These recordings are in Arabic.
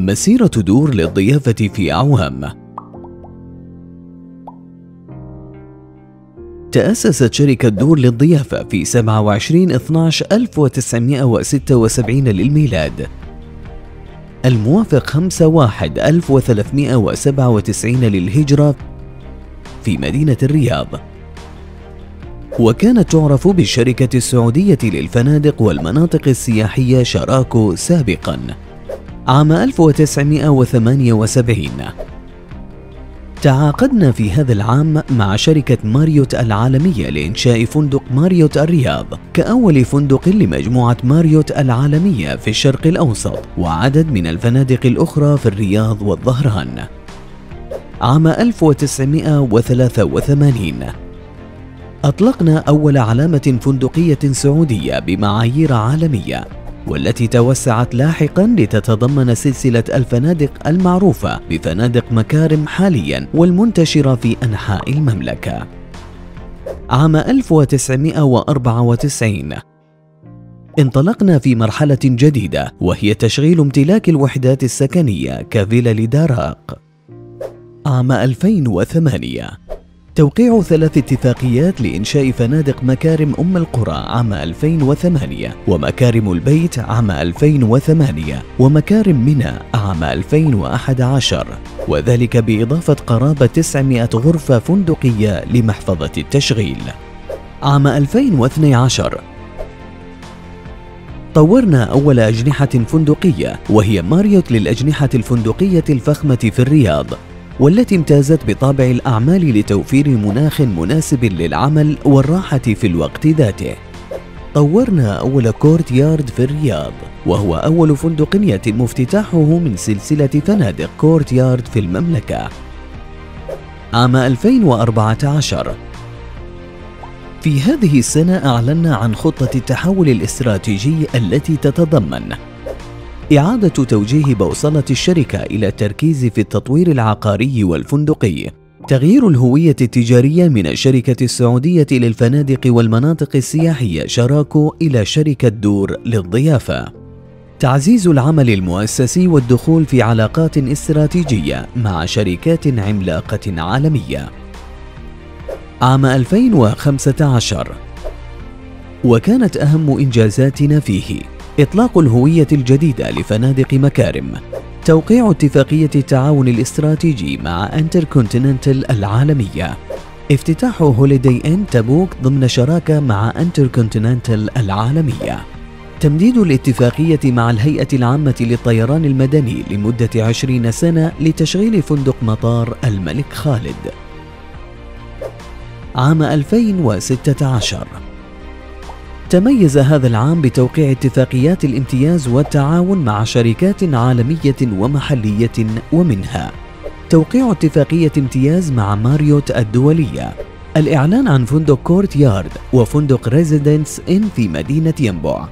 مسيرة دور للضيافة في أعوام تأسست شركة دور للضيافة في 27 12 1976 للميلاد. الموافق 5 1 1397 للهجرة في مدينة الرياض. وكانت تعرف بالشركة السعودية للفنادق والمناطق السياحية شراكو سابقاً. عام 1978 تعاقدنا في هذا العام مع شركة ماريوت العالمية لإنشاء فندق ماريوت الرياض كأول فندق لمجموعة ماريوت العالمية في الشرق الأوسط وعدد من الفنادق الأخرى في الرياض والظهران. عام 1983 أطلقنا أول علامة فندقية سعودية بمعايير عالمية. والتي توسعت لاحقا لتتضمن سلسلة الفنادق المعروفة بفنادق مكارم حاليا والمنتشرة في أنحاء المملكة. عام 1994 انطلقنا في مرحلة جديدة وهي تشغيل امتلاك الوحدات السكنية كفيلا داراق. عام 2008 توقيع ثلاث اتفاقيات لإنشاء فنادق مكارم أم القرى عام 2008 ومكارم البيت عام 2008 ومكارم منى عام 2011 وذلك بإضافة قرابة 900 غرفة فندقية لمحفظة التشغيل. عام 2012 طورنا أول أجنحة فندقية وهي ماريوت للأجنحة الفندقية الفخمة في الرياض. والتي امتازت بطابع الأعمال لتوفير مناخ مناسب للعمل والراحة في الوقت ذاته. طورنا أول كورت يارد في الرياض وهو أول فندق يتم افتتاحه من سلسلة فنادق كورت يارد في المملكة. عام 2014 في هذه السنة أعلنا عن خطة التحول الاستراتيجي التي تتضمن إعادة توجيه بوصلة الشركة إلى التركيز في التطوير العقاري والفندقي. تغيير الهوية التجارية من الشركة السعودية للفنادق والمناطق السياحية شراكو إلى شركة دور للضيافة. تعزيز العمل المؤسسي والدخول في علاقات استراتيجية مع شركات عملاقة عالمية. عام 2015 وكانت أهم إنجازاتنا فيه. إطلاق الهوية الجديدة لفنادق مكارم. توقيع اتفاقية التعاون الاستراتيجي مع انتر كونتيننتال العالمية. افتتاح هوليدي إن تبوك ضمن شراكة مع انتر كونتيننتال العالمية. تمديد الاتفاقية مع الهيئة العامة للطيران المدني لمدة عشرين سنة لتشغيل فندق مطار الملك خالد. عام 2016 تميز هذا العام بتوقيع اتفاقيات الامتياز والتعاون مع شركات عالمية ومحلية ومنها. توقيع اتفاقية امتياز مع ماريوت الدولية. الإعلان عن فندق كورت يارد وفندق ريزيدنس إن في مدينة ينبع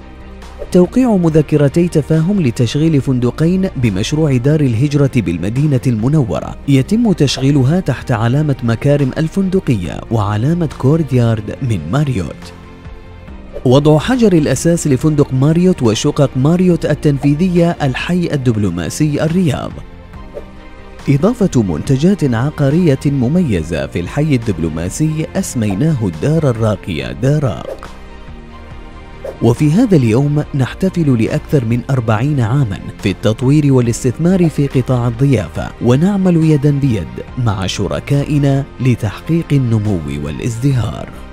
توقيع مذكرتي تفاهم لتشغيل فندقين بمشروع دار الهجرة بالمدينة المنورة. يتم تشغيلها تحت علامة مكارم الفندقية وعلامة كورديارد من ماريوت. وضع حجر الأساس لفندق ماريوت وشقق ماريوت التنفيذية الحي الدبلوماسي الرياض. إضافة منتجات عقارية مميزة في الحي الدبلوماسي أسميناه الدار الراقية داراق وفي هذا اليوم نحتفل لأكثر من أربعين عاما في التطوير والاستثمار في قطاع الضيافة ونعمل يدا بيد مع شركائنا لتحقيق النمو والازدهار.